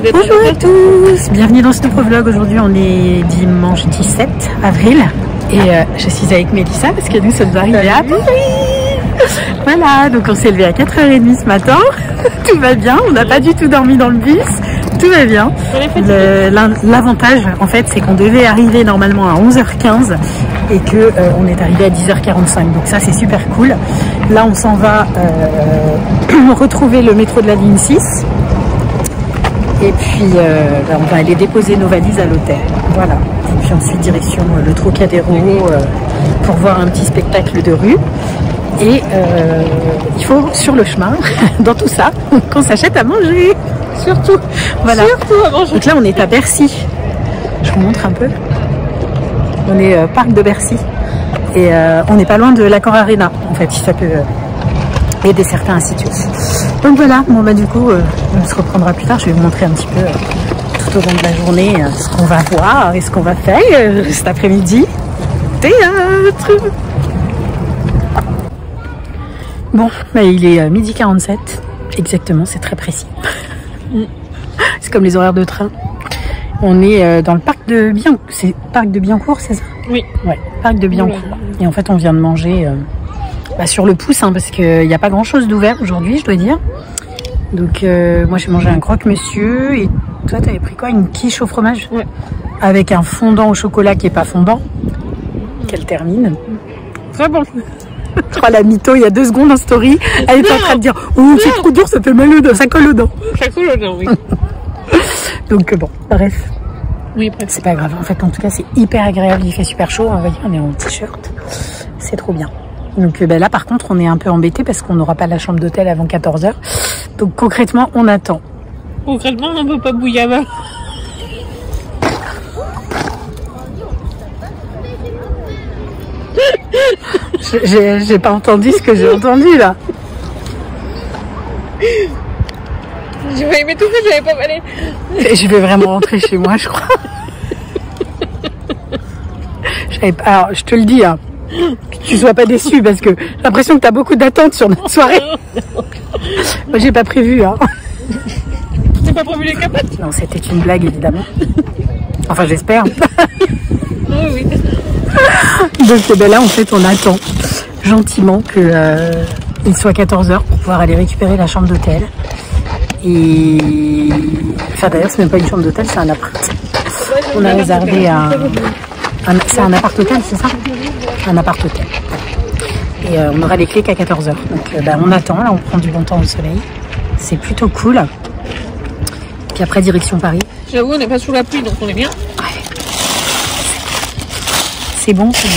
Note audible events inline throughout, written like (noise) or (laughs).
Bonjour à tous, bienvenue dans ce nouveau vlog. Aujourd'hui on est dimanche 17 avril et euh, je suis avec Mélissa parce que nous sommes arrivés à Paris. Voilà, donc on s'est levé à 4h30 ce matin. (laughs) tout va bien, on n'a pas du tout dormi dans le bus. Tout va bien. L'avantage en fait c'est qu'on devait arriver normalement à 11h15 et que euh, on est arrivé à 10h45. Donc ça c'est super cool. Là on s'en va euh, (clears throat) retrouver le métro de la ligne 6. Et puis, euh, ben, on va aller déposer nos valises à l'hôtel. Voilà. Et puis ensuite, direction euh, le Trocadéro euh, pour voir un petit spectacle de rue. Et il faut, sur le chemin, (laughs) dans tout ça, qu'on s'achète à manger. Surtout. Voilà. Surtout avant je Donc là, on est à Bercy. Je vous montre un peu. On est parc de Bercy. Et on n'est pas loin de l'Accor Arena, en fait, si ça peut euh, aider certains, suite. Donc voilà, bon bah du coup, euh, on se reprendra plus tard. Je vais vous montrer un petit peu euh, tout au long de la journée euh, ce qu'on va voir et ce qu'on va faire cet après-midi. Théâtre Bon, bah, il est midi 47. Exactement, c'est très précis. (laughs) c'est comme les horaires de train. On est dans le parc de Biancourt. C'est parc de Biancourt, c'est ça? Oui. Ouais, parc de Biancourt. Et en fait, on vient de manger bah, sur le pouce, hein, parce qu'il n'y a pas grand-chose d'ouvert aujourd'hui, je dois dire. Donc, euh, moi, j'ai mangé un croque-monsieur. Et toi, t'avais pris quoi? Une quiche au fromage? Ouais. Avec un fondant au chocolat qui est pas fondant. Qu'elle termine. Très bon. (laughs) Oh, la mytho, il y a deux secondes en story, elle est en train de dire Oh, c'est trop dur, ça fait mal aux dents, ça colle aux dents. Ça coule dedans, oui. (laughs) Donc, bon, bref. Oui, bref. C'est pas grave. En fait, en tout cas, c'est hyper agréable. Il fait super chaud. Vous voyez, on est en t-shirt. C'est trop bien. Donc euh, ben là, par contre, on est un peu embêté parce qu'on n'aura pas la chambre d'hôtel avant 14h. Donc concrètement, on attend. Concrètement, on peut pas bouillir. (laughs) Je- J'ai pas entendu ce que j'ai entendu là. J'ai failli m'étouffer, j'avais pas. Et Je vais vraiment rentrer chez moi, je crois. (laughs) Pas- Alors, je te le dis, hein, tu sois pas déçu parce que j'ai l'impression que tu as beaucoup d'attentes sur notre soirée. (laughs) Moi, j'ai pas prévu. Hein. J'ai pas prévu les capotes? Non, c'était une blague, évidemment. Enfin, j'espère. (laughs) Oui, oui. Donc eh ben là, en fait, on attend gentiment que euh, il soit 14h pour pouvoir aller récupérer la chambre d'hôtel. Et enfin d'ailleurs, c'est même pas une chambre d'hôtel, c'est un appart. On a réservé un, un- c'est un appart hôtel, c'est ça? Un appart hôtel. Et euh, on aura les clés qu'à 14h. Donc euh, ben, on attend, là, on prend du bon temps au soleil. C'est plutôt cool. Puis après, direction Paris. J'avoue, on n'est pas sous la pluie, donc on est bien. C'est bon, c'est bon.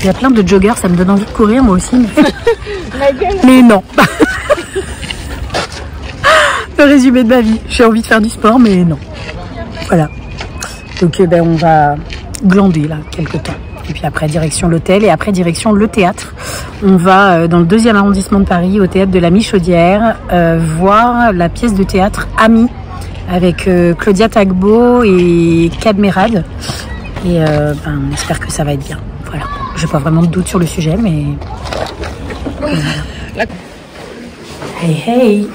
Il y a plein de joggers, ça me donne envie de courir moi aussi. Mais, Ma gueule. mais non. (laughs) Le résumé de ma vie. J'ai envie de faire du sport, mais non. Voilà. Donc euh, ben, on va glander là quelque temps. Et puis après direction l'hôtel et après direction le théâtre. On va euh, dans le deuxième arrondissement de Paris, au théâtre de la Michaudière, euh, voir la pièce de théâtre Ami avec euh, Claudia Tagbo et Cadmerade. Et euh, ben, on espère que ça va être bien. Voilà. J'ai pas vraiment de doute sur le sujet, mais. Hey hey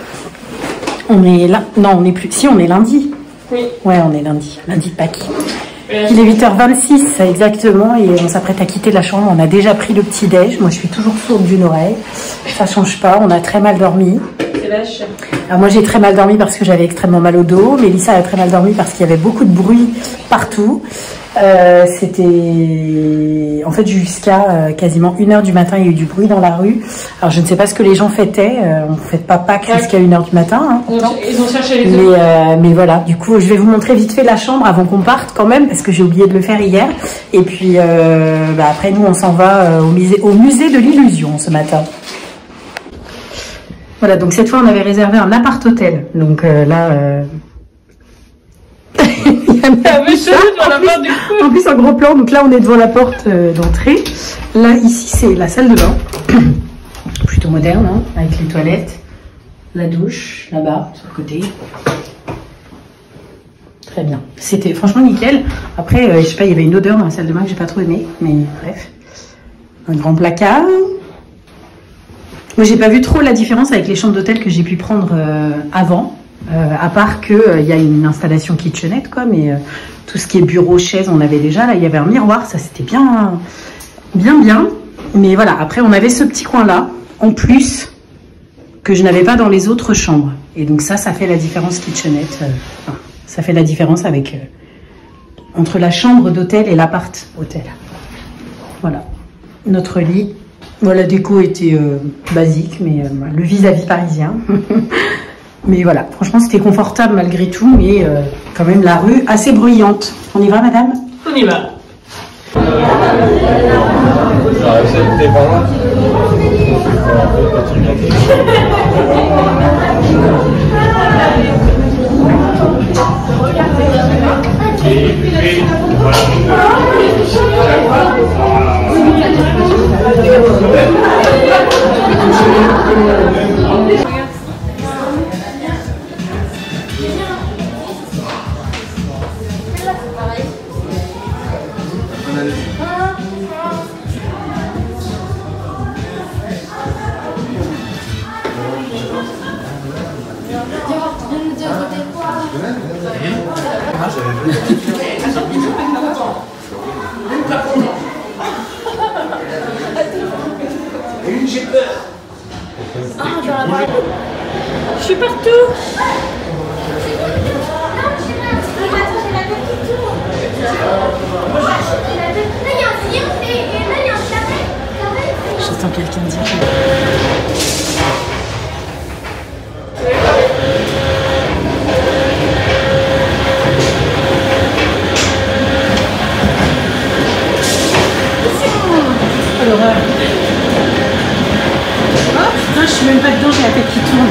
On est là. Non, on est plus. Si, on est lundi. Oui. Ouais, on est lundi. Lundi de Pâques. Il est 8h26 exactement et on s'apprête à quitter la chambre. On a déjà pris le petit déj. Moi, je suis toujours sourde d'une oreille. Ça change pas. On a très mal dormi. Alors moi j'ai très mal dormi parce que j'avais extrêmement mal au dos. Mélissa a très mal dormi parce qu'il y avait beaucoup de bruit partout. Euh, C'était en fait jusqu'à euh, quasiment 1h du matin, il y a eu du bruit dans la rue. Alors je ne sais pas ce que les gens fêtaient. Euh, on ne fête pas Pâques Ouais. jusqu'à 1h du matin. hein. Ils ont cherché les deux. mais voilà, du coup, je vais vous montrer vite fait la chambre avant qu'on parte quand même, parce que j'ai oublié de le faire hier. Et puis, bah, après, nous, on s'en va au musée, au musée de l'illusion ce matin. Voilà, donc cette fois, on avait réservé un appart-hôtel. Donc là... euh, il y a même Ah, (laughs) sur la En plus- du en plus, en gros plan, donc là, on est devant la porte euh, d'entrée. Là, ici, c'est la salle de bain. (clears throat) Plutôt moderne, hein, avec les toilettes. La douche, là-bas, sur le côté. Très bien. C'était franchement nickel. Après, euh, je sais pas, il y avait une odeur dans la salle de bain que j'ai pas trop aimée. Mais bref. Un grand placard. Moi, j'ai pas vu trop la différence avec les chambres d'hôtel que j'ai pu prendre euh, avant. Euh, à part que euh, il y a une installation kitchenette, quoi, mais euh, tout ce qui est bureau, chaise, on avait déjà. Là, il y avait un miroir, ça c'était bien, bien, bien. Mais voilà, après, on avait ce petit coin-là, en plus, que je n'avais pas dans les autres chambres. Et donc ça, ça fait la différence kitchenette. euh, ça fait la différence avec euh, entre la chambre d'hôtel et l'appart hôtel. Voilà, notre lit. Voilà, la déco était euh, basique, mais euh, le vis-à-vis parisien. (laughs) mais voilà, franchement, c'était confortable malgré tout, mais euh, quand même la rue assez bruyante. On y va, madame? On y va. Je suis partout. J'attends quelqu'un dire. Suis même pas dedans, j'ai la tête qui tourne.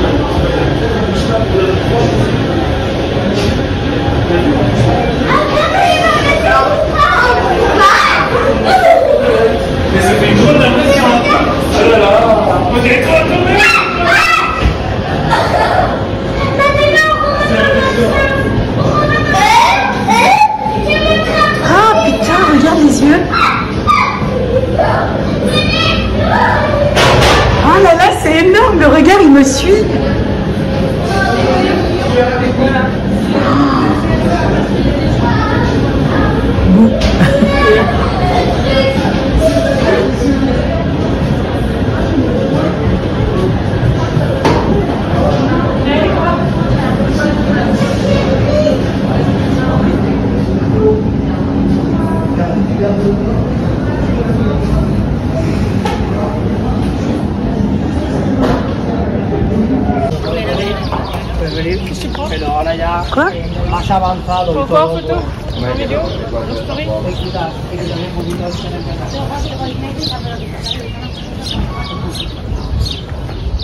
Ah Quoi más avanzado y Encore todo. photo En vidéo En story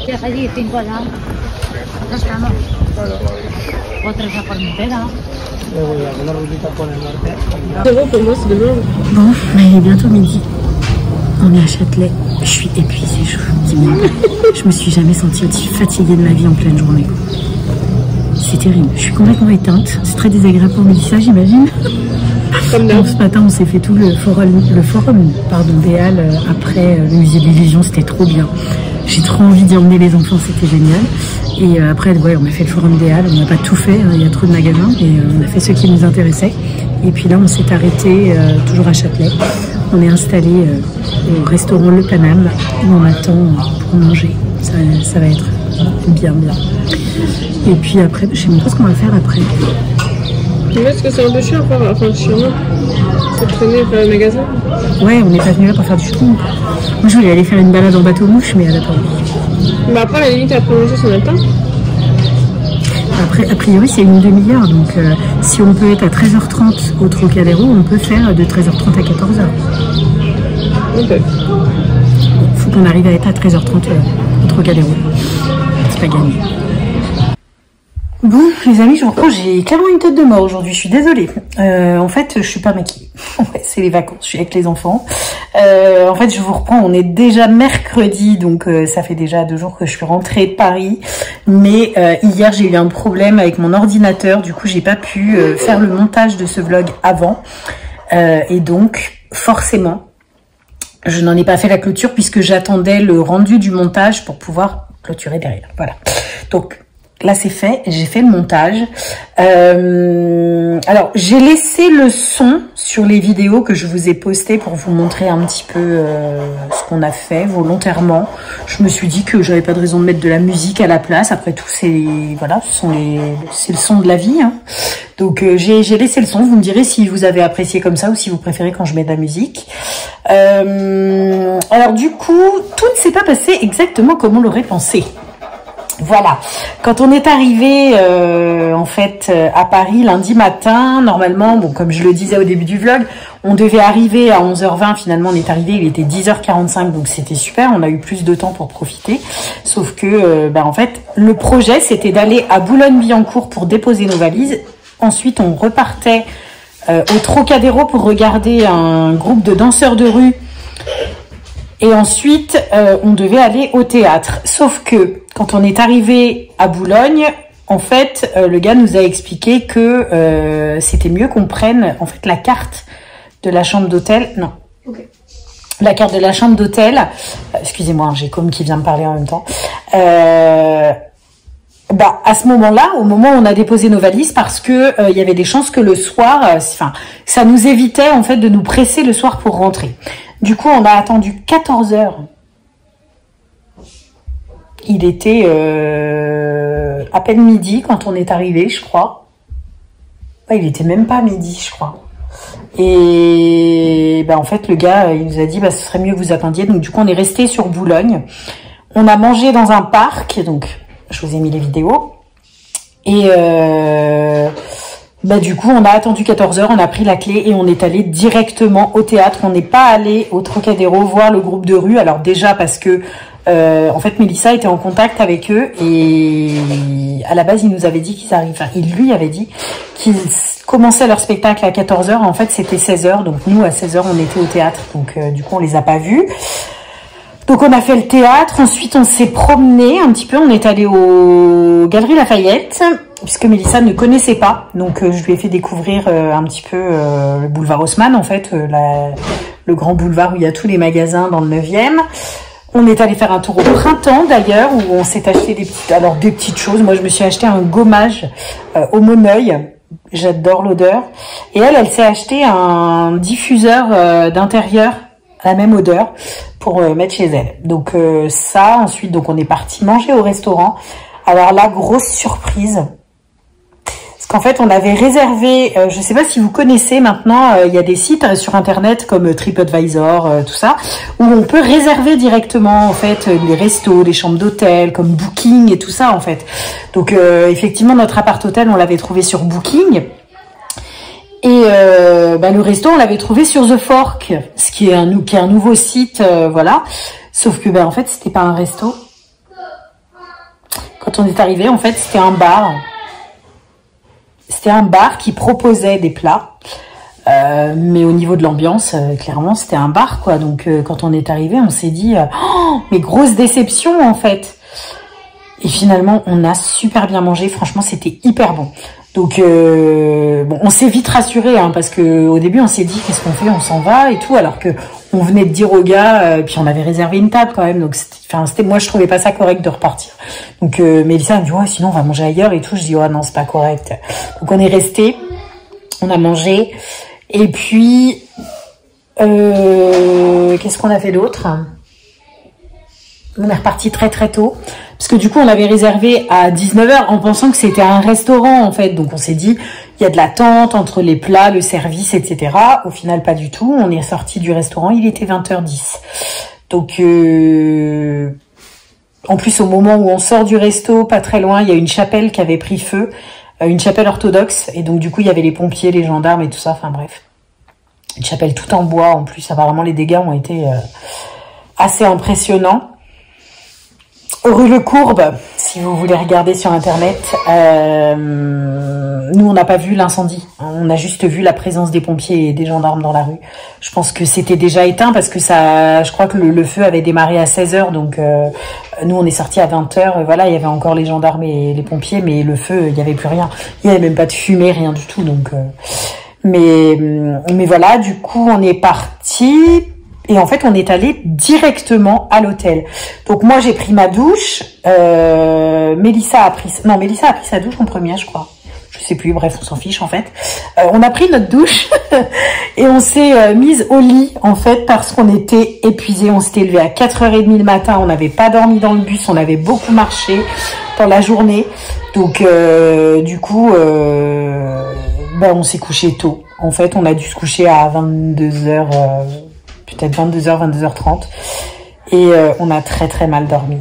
Tienes allí cinco allá. Ya estamos. Otra es la Formentera. Bon mais il est bientôt midi. On est à Châtelet. Je suis épuisée, je vous dis même. Je me suis jamais sentie aussi fatiguée de ma vie en pleine journée. C'est terrible. Je suis complètement éteinte. C'est très désagréable pour Mélissa, j'imagine. Ce matin, on s'est fait tout le forum, le forum pardon, des Halles euh, après euh, le musée de l'illusion. C'était trop bien. J'ai trop envie d'y emmener les enfants, c'était génial. Et euh, après, ouais, on a fait le forum des Halles. On n'a pas tout fait, hein, il y a trop de magasins, mais euh, on a fait ce qui nous intéressait. Et puis là, on s'est arrêté euh, toujours à Châtelet. On est installé au restaurant Le Paname où on attend pour manger. Ça, ça va être bien, bien. Et puis après, je sais même pas ce qu'on va faire après. Est-ce que c'est un peu chiant, enfin, enfin le magasin? Ouais, on n'est pas venu là pour faire du shopping. Moi, je voulais aller faire une balade en bateau mouche, mais elle a pas envie. Bah après, à la limite, après manger son matin. Après, a priori, c'est une demi-heure, donc euh, si on peut être à 13h30 au Trocadéro, on peut faire de 13h30 à 14h. On peut. Faut qu'on arrive à être à 13h30 euh, au Trocadéro. C'est pas gagné. Bon, les amis, je vous reprends. J'ai clairement une tête de mort aujourd'hui. Je suis désolée. Euh, en fait, je suis pas maquillée. (laughs) C'est les vacances. Je suis avec les enfants. Euh, en fait, je vous reprends. On est déjà mercredi, donc euh, ça fait déjà deux jours que je suis rentrée de Paris. Mais hier, j'ai eu un problème avec mon ordinateur. Du coup, j'ai pas pu faire le montage de ce vlog avant. Et donc, forcément, je n'en ai pas fait la clôture puisque j'attendais le rendu du montage pour pouvoir clôturer derrière. Voilà. Donc là c'est fait, j'ai fait le montage. Euh, alors j'ai laissé le son sur les vidéos que je vous ai postées pour vous montrer un petit peu euh, ce qu'on a fait volontairement. Je me suis dit que j'avais pas de raison de mettre de la musique à la place. Après tout c'est voilà, ce c'est le son de la vie. Hein. Donc euh, j'ai laissé le son. Vous me direz si vous avez apprécié comme ça ou si vous préférez quand je mets de la musique. Alors du coup, tout ne s'est pas passé exactement comme on l'aurait pensé. Voilà. Quand on est arrivé euh, en fait euh, à Paris lundi matin, normalement, comme je le disais au début du vlog, on devait arriver à 11h20. Finalement, on est arrivé, il était 10h45, donc c'était super. On a eu plus de temps pour profiter. Sauf que, euh, bah, en fait, le projet c'était d'aller à Boulogne-Billancourt pour déposer nos valises. Ensuite, on repartait au Trocadéro pour regarder un groupe de danseurs de rue et ensuite, euh, on devait aller au théâtre. Sauf que quand on est arrivé à Boulogne, en fait, euh, le gars nous a expliqué que euh, c'était mieux qu'on prenne en fait la carte de la chambre d'hôtel. Non. La carte de la chambre d'hôtel. Excusez-moi, hein, j'ai comme qui vient me parler en même temps. bah, à ce moment-là, au moment où on a déposé nos valises, parce que il y avait des chances que le soir, enfin, ça nous évitait en fait de nous presser le soir pour rentrer. Du coup, on a attendu 14 heures. Il était euh, à peine midi quand on est arrivé, je crois. il était même pas midi, je crois. Et ben, en fait, le gars, il nous a dit, bah, ce serait mieux que vous attendiez. Donc, du coup, on est resté sur Boulogne. On a mangé dans un parc. Donc, je vous ai mis les vidéos. Et euh, bah du coup, on a attendu 14 heures, on a pris la clé et on est allé directement au théâtre. On n'est pas allé au Trocadéro voir le groupe de rue. Alors déjà parce que euh, en fait, Mélissa était en contact avec eux et à la base, il nous avait dit qu'ils arrivent. Enfin, il lui avait dit qu'ils commençaient leur spectacle à 14 heures. En fait, c'était 16 heures. Donc nous, à 16 heures, on était au théâtre. Donc euh, du coup, on les a pas vus. Donc on a fait le théâtre, ensuite on s'est promené un petit peu, on est allé au Galerie Lafayette, puisque Mélissa ne connaissait pas. Donc euh, je lui ai fait découvrir euh, un petit peu euh, le boulevard Haussmann, en fait, le grand boulevard où il y a tous les magasins dans le 9e. On est allé faire un tour au printemps d'ailleurs, où on s'est acheté des petites, alors des petites choses. Moi je me suis acheté un gommage au Moneuil. J'adore l'odeur. Et elle, elle s'est acheté un diffuseur d'intérieur la même odeur pour mettre chez elle. Donc ça, ensuite, donc on est parti manger au restaurant. Alors la grosse surprise, qu'en fait on avait réservé, euh, je ne sais pas si vous connaissez maintenant, euh, il y a des sites euh, sur internet comme TripAdvisor, tout ça, où on peut réserver directement en fait les restos, les chambres d'hôtel, comme Booking et tout ça en fait. Donc effectivement notre appart hôtel on l'avait trouvé sur Booking. Et bah, le resto, on l'avait trouvé sur The Fork, ce qui est un, nouveau site, voilà. Sauf que, bah, en fait, c'était pas un resto. Quand on est arrivé, en fait, c'était un bar. C'était un bar qui proposait des plats. Euh, mais au niveau de l'ambiance, euh, clairement, c'était un bar, quoi. Donc, euh, quand on est arrivé, on s'est dit, oh, mais grosse déception, en fait. Et finalement, on a super bien mangé. Franchement, c'était hyper bon. Donc, bon, on s'est vite rassuré, hein, parce que au début, on s'est dit, qu'est-ce qu'on fait On s'en va et tout, alors que on venait de dire au gars, et puis on avait réservé une table quand même. Donc, enfin, c'était, moi, je trouvais pas ça correct de repartir. Donc, Mélissa me dit, ouais, sinon on va manger ailleurs et tout. Je dis, ouais, non, c'est pas correct. Donc, on est resté, on a mangé, et puis, euh, qu'est-ce qu'on a fait d'autre? On est reparti très très tôt. Parce que du coup, on avait réservé à 19h en pensant que c'était un restaurant, en fait. Donc, on s'est dit, il y a de l'attente entre les plats, le service, etc. Au final, pas du tout. On est sorti du restaurant, il était 20h10. Donc, euh... en plus, au moment où on sort du resto, pas très loin, il y a une chapelle qui avait pris feu. Euh, une chapelle orthodoxe. Et donc, du coup, il y avait les pompiers, les gendarmes et tout ça. Enfin, bref. Une chapelle tout en bois. En plus, apparemment, les dégâts ont été euh, assez impressionnants. Rue Le Courbe, si vous voulez regarder sur internet, euh, nous on n'a pas vu l'incendie, on a juste vu la présence des pompiers et des gendarmes dans la rue. Je pense que c'était déjà éteint parce que ça, je crois que le, feu avait démarré à 16h, donc euh, nous on est sorti à 20h, voilà, il y avait encore les gendarmes et les pompiers, mais le feu, il n'y avait plus rien, il n'y avait même pas de fumée, rien du tout, donc... Euh, mais, mais voilà, du coup on est parti Et en fait, on est allé directement à l'hôtel. Donc moi, j'ai pris ma douche. Euh, Mélissa a pris, non, Mélissa a pris sa douche en première, je crois. Je sais plus. Bref, on s'en fiche en fait. Euh, on a pris notre douche (laughs) et on s'est euh, mise au lit en fait parce qu'on était épuisé. On s'était levé à 4h30 le matin. On n'avait pas dormi dans le bus. On avait beaucoup marché dans la journée. Donc euh, du coup, euh, ben, on s'est couché tôt. En fait, on a dû se coucher à 22h peut-être 22h, 22h30. Et euh, on a très très mal dormi.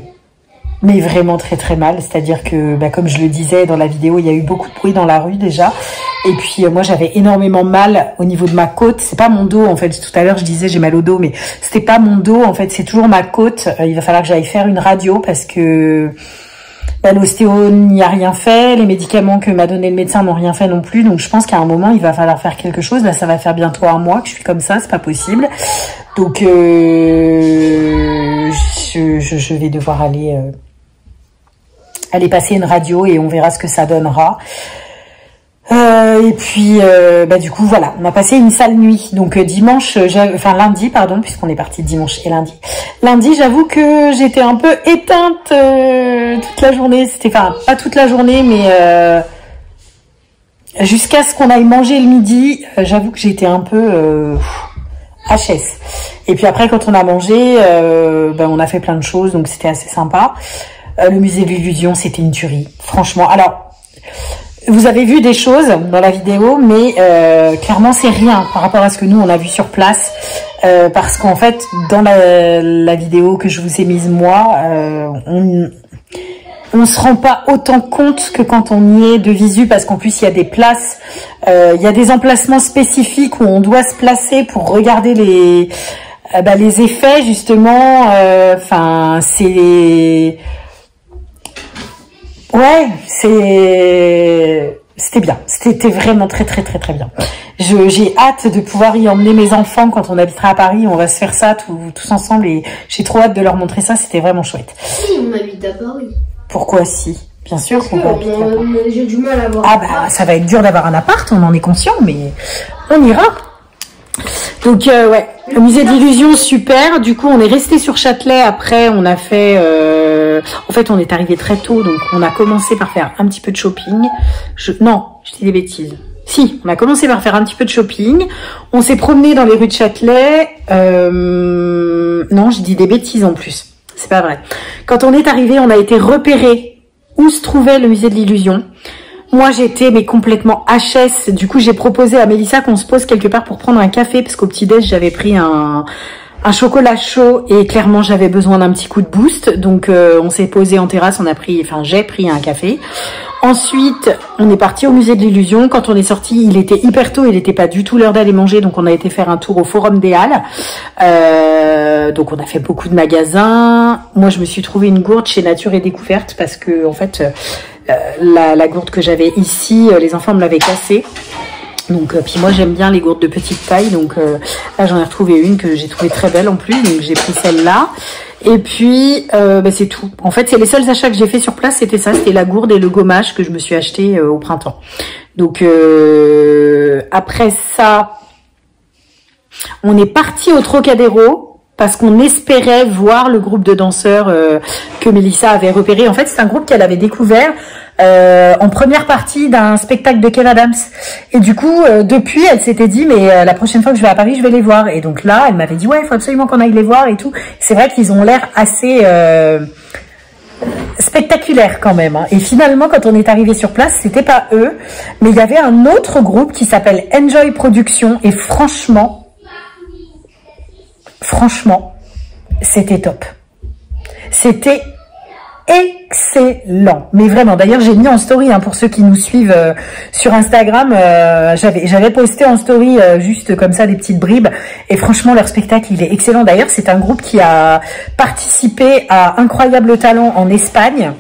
Mais vraiment très très mal. C'est-à-dire que, bah, comme je le disais dans la vidéo, il y a eu beaucoup de bruit dans la rue déjà. Et puis euh, moi j'avais énormément mal au niveau de ma côte. C'est pas mon dos en fait. Tout à l'heure je disais j'ai mal au dos, mais c'était pas mon dos en fait. C'est toujours ma côte. Euh, il va falloir que j'aille faire une radio parce que bah, l'ostéo n'y a rien fait, les médicaments que m'a donné le médecin n'ont rien fait non plus, donc je pense qu'à un moment il va falloir faire quelque chose. Là, ça va faire bientôt un mois que je suis comme ça, c'est pas possible. Donc euh, je, vais devoir aller euh, aller passer une radio et on verra ce que ça donnera. Euh, et puis, euh, bah, du coup, voilà, on a passé une sale nuit. Donc euh, dimanche, enfin lundi, pardon, puisqu'on est parti dimanche et lundi. Lundi, j'avoue que j'étais un peu éteinte toute la journée. C'était, enfin, pas toute la journée, mais jusqu'à ce qu'on aille manger le midi. j'avoue que j'étais un peu HS. Et puis après, quand on a mangé, ben, on a fait plein de choses, donc c'était assez sympa. le musée de l'illusion, c'était une tuerie, franchement. Alors vous avez vu des choses dans la vidéo, mais euh, clairement c'est rien par rapport à ce que nous on a vu sur place. Euh, parce qu'en fait, dans la, la, vidéo que je vous ai mise moi, euh, on on se rend pas autant compte que quand on y est de visu, parce qu'en plus il y a des places, euh, il y a des emplacements spécifiques où on doit se placer pour regarder les euh, bah, les effets justement. Enfin, c'est Ouais, c'est c'était bien. C'était vraiment très très très très bien. J'ai hâte de pouvoir y emmener mes enfants quand on habitera à Paris. On va se faire ça tous ensemble et j'ai trop hâte de leur montrer ça. C'était vraiment chouette. Si on habite à Paris. Pourquoi si? Bien sûr qu'on va habiter à Paris. J'ai du mal à avoir. Ah bah ça va être dur d'avoir un appart, on en est conscient, mais on ira. Donc euh, ouais, le musée d'illusion super. Du coup, on est resté sur Châtelet. Après, on a fait. Euh... En fait, on est arrivé très tôt, donc on a commencé par faire un petit peu de shopping. Je... Non, je dis des bêtises. Si, on a commencé par faire un petit peu de shopping. On s'est promené dans les rues de Châtelet. Euh... Non, je dis des bêtises en plus. C'est pas vrai. Quand on est arrivé, on a été repéré où se trouvait le musée de l'illusion. Moi, j'étais mais complètement HS. Du coup, j'ai proposé à Mélissa qu'on se pose quelque part pour prendre un café parce qu'au petit-déj, j'avais pris un, un chocolat chaud et clairement, j'avais besoin d'un petit coup de boost. Donc, euh, on s'est posé en terrasse, on a pris, enfin, j'ai pris un café. Ensuite, on est parti au musée de l'illusion. Quand on est sorti, il était hyper tôt, il n'était pas du tout l'heure d'aller manger, donc on a été faire un tour au Forum des Halles. Euh, donc on a fait beaucoup de magasins. Moi, je me suis trouvé une gourde chez Nature et Découverte parce que en fait, euh, la, gourde que j'avais ici, les enfants me l'avaient cassée. Donc, euh, puis moi j'aime bien les gourdes de petite taille, donc euh, là j'en ai retrouvé une que j'ai trouvée très belle en plus, donc j'ai pris celle-là. Et puis euh, bah, c'est tout. En fait, c'est les seuls achats que j'ai fait sur place, c'était ça, c'était la gourde et le gommage que je me suis acheté au printemps. Donc après ça, on est parti au Trocadéro parce qu'on espérait voir le groupe de danseurs euh, que Melissa avait repéré. En fait, c'est un groupe qu'elle avait découvert euh, en première partie d'un spectacle de Kev Adams. Et du coup, euh, depuis, elle s'était dit, mais la prochaine fois que je vais à Paris, je vais les voir. Et donc là, elle m'avait dit, ouais, il faut absolument qu'on aille les voir et tout. C'est vrai qu'ils ont l'air assez spectaculaires quand même. Hein. Et finalement, quand on est arrivé sur place, c'était pas eux, mais il y avait un autre groupe qui s'appelle Enjoy Production. Et franchement, franchement, c'était top. C'était excellent. Mais vraiment, d'ailleurs, j'ai mis en story, hein, pour ceux qui nous suivent euh, sur Instagram, euh, j'avais j'avais posté en story euh, juste comme ça des petites bribes. Et franchement, leur spectacle, il est excellent. D'ailleurs, c'est un groupe qui a participé à Incroyable Talent en Espagne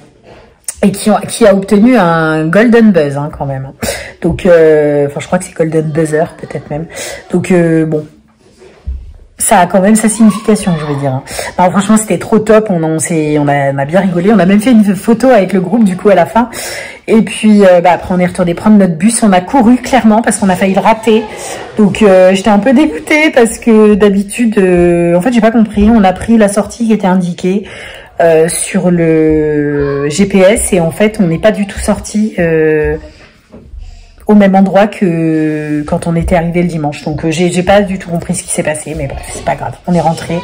et qui, qui a obtenu un Golden Buzz hein, quand même. Donc, enfin, je crois que c'est Golden Buzzer peut-être même. Donc, bon, ça a quand même sa signification, je veux dire. Non, franchement, c'était trop top. On, on, s'est- on, a, on a bien rigolé. On a même fait une photo avec le groupe, du coup, à la fin. Et puis, euh, bah, après, on est retourné prendre notre bus. On a couru, clairement, parce qu'on a failli le rater. Donc, euh, j'étais un peu dégoûtée parce que d'habitude, euh, en fait, j'ai pas compris. On a pris la sortie qui était indiquée euh, sur le GPS et en fait, on n'est pas du tout sorti euh, au même endroit que quand on était arrivé le dimanche. Donc euh, j'ai pas du tout compris ce qui s'est passé, mais bref, c'est pas grave. On est rentré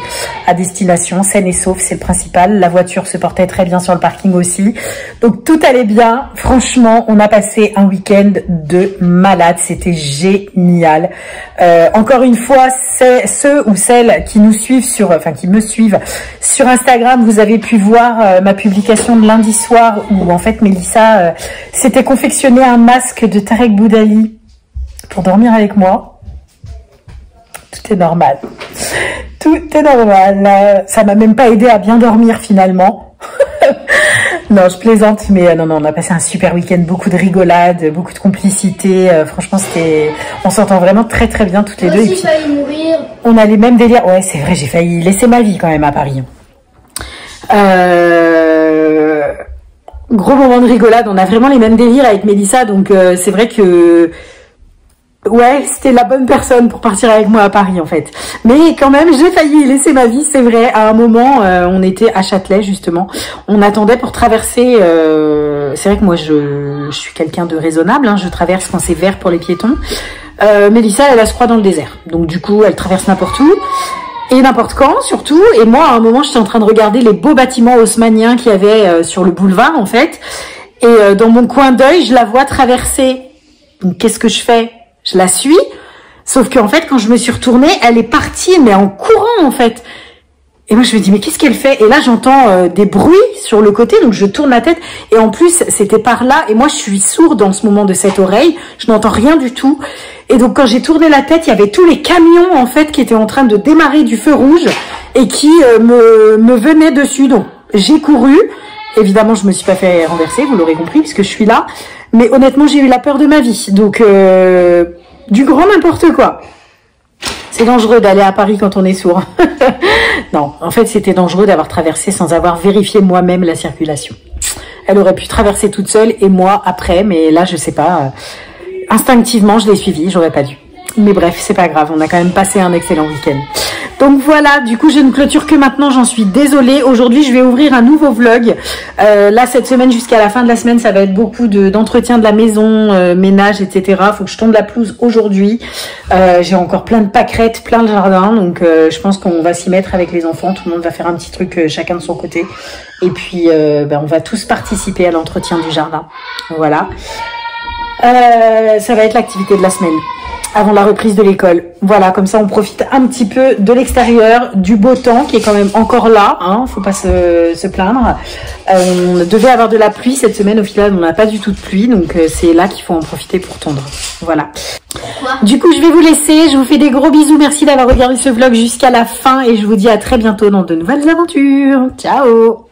à destination, saine et sauf, c'est le principal. La voiture se portait très bien sur le parking aussi. Donc tout allait bien. Franchement, on a passé un week-end de malade. C'était génial. Euh, encore une fois, c'est ceux ou celles qui nous suivent sur, enfin qui me suivent sur Instagram, vous avez pu voir euh, ma publication de lundi soir où en fait Mélissa s'était confectionné un masque de Tarek Boudali pour dormir avec moi. Tout est normal. Tout est normal. Euh, Ça m'a même pas aidé à bien dormir finalement. (laughs) non, je plaisante, mais euh, non, non, on a passé un super week-end, beaucoup de rigolade, beaucoup de complicité. euh, franchement, c'était, on s'entend vraiment très très bien toutes les deux. Puis, failli mourir. on a les mêmes délires. Ouais, c'est vrai, j'ai failli laisser ma vie quand même à Paris. Euh, Gros moment de rigolade, on a vraiment les mêmes délires avec Mélissa, donc euh, c'est vrai que ouais, c'était la bonne personne pour partir avec moi à Paris en fait. Mais quand même, j'ai failli laisser ma vie, c'est vrai. À un moment, euh, on était à Châtelet justement, on attendait pour traverser. euh, c'est vrai que moi, je, suis quelqu'un de raisonnable, hein, je traverse quand c'est vert pour les piétons. Euh, Mélissa, elle, elle se croit dans le désert, donc du coup, elle traverse n'importe où. Et n'importe quand, surtout. Et moi, à un moment, j'étais en train de regarder les beaux bâtiments haussmanniens qu'il y avait euh, sur le boulevard, en fait. Et euh, dans mon coin d'œil, je la vois traverser. Qu'est-ce que je fais? Je la suis. Sauf qu'en fait, quand je me suis retournée, elle est partie, mais en courant, en fait. Et moi, je me dis, mais qu'est-ce qu'elle fait? Et là, j'entends euh, des bruits sur le côté, donc je tourne la tête. Et en plus, c'était par là. Et moi, je suis sourde en ce moment de cette oreille. Je n'entends rien du tout. Et donc, quand j'ai tourné la tête, il y avait tous les camions, en fait, qui étaient en train de démarrer du feu rouge et qui euh, me, me venaient dessus. Donc, j'ai couru. Évidemment, je me suis pas fait renverser, vous l'aurez compris, puisque je suis là. Mais honnêtement, j'ai eu la peur de ma vie. Donc, euh, du grand n'importe quoi. C'est dangereux d'aller à Paris quand on est sourd. (laughs) non, en fait, c'était dangereux d'avoir traversé sans avoir vérifié moi-même la circulation. Elle aurait pu traverser toute seule et moi après, mais là, je sais pas. euh, instinctivement, je l'ai suivie, j'aurais pas dû. Mais bref, c'est pas grave, on a quand même passé un excellent week-end. Donc voilà, du coup, je ne clôture que maintenant, j'en suis désolée. Aujourd'hui, je vais ouvrir un nouveau vlog. Euh, là, cette semaine, jusqu'à la fin de la semaine, ça va être beaucoup de- d'entretien de, la maison, euh, ménage, etc. Faut que je tombe la pelouse aujourd'hui. Euh, J'ai encore plein de pâquerettes, plein de jardins, donc euh, je pense qu'on va s'y mettre avec les enfants. Tout le monde va faire un petit truc euh, chacun de son côté. Et puis, euh, ben, on va tous participer à l'entretien du jardin. Voilà. Ça va être l'activité de la semaine avant la reprise de l'école. Voilà, comme ça on profite un petit peu de l'extérieur, du beau temps qui est quand même encore là, hein, faut pas se, se plaindre. Euh, on devait avoir de la pluie cette semaine, au final on n'a pas du tout de pluie, donc euh, c'est là qu'il faut en profiter pour tondre. Voilà. Du coup je vais vous laisser, je vous fais des gros bisous, merci d'avoir regardé ce vlog jusqu'à la fin et je vous dis à très bientôt dans de nouvelles aventures. Ciao